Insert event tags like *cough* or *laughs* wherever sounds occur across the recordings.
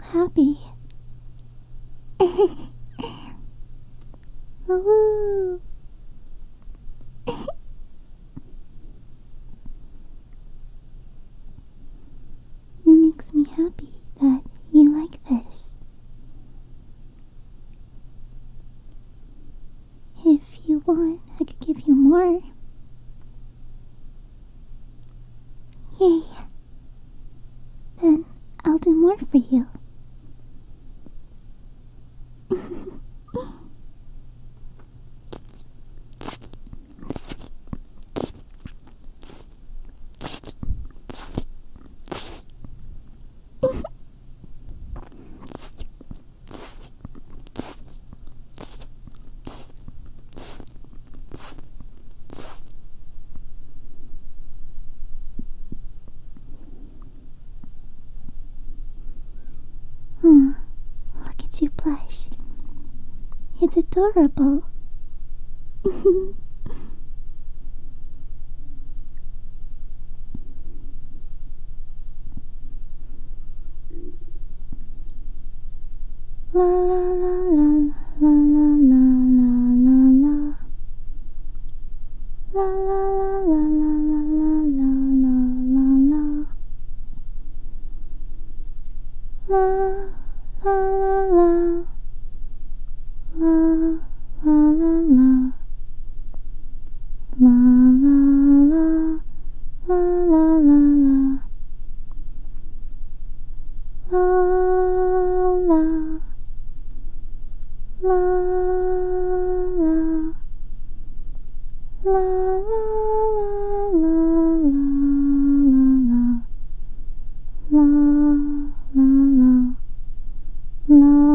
happy. Ooh. it makes me happy that you like this. If you want, I could give you more. Yay. Then I'll do more for you. Adorable. la la la la la la la la la la La la la la な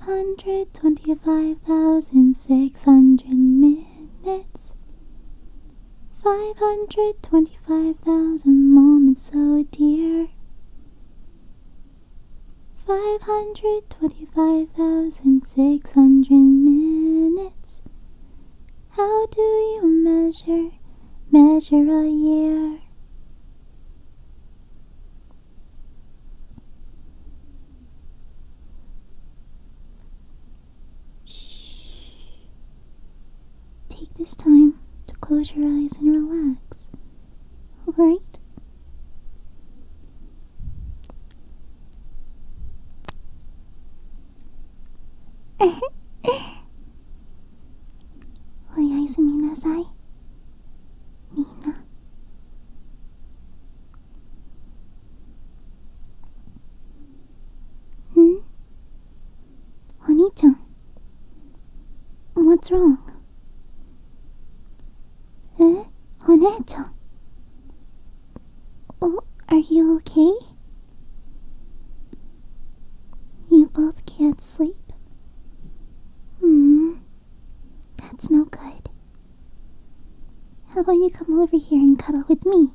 Five hundred twenty-five thousand six hundred minutes. Five hundred twenty-five thousand moments, oh dear. Five hundred twenty-five thousand six hundred minutes. How do you measure, measure a year? take this time to close your eyes and relax. Alright? *laughs* Minasai. Mina. Hmm? Oni-chan. What's wrong? Are you okay? You both can't sleep? Hmm. That's no good. How about you come over here and cuddle with me?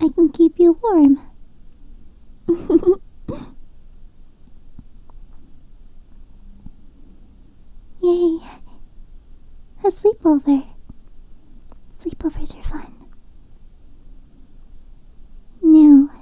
I can keep you warm. *laughs* Yay! A sleepover. Sleepovers are fun. Up.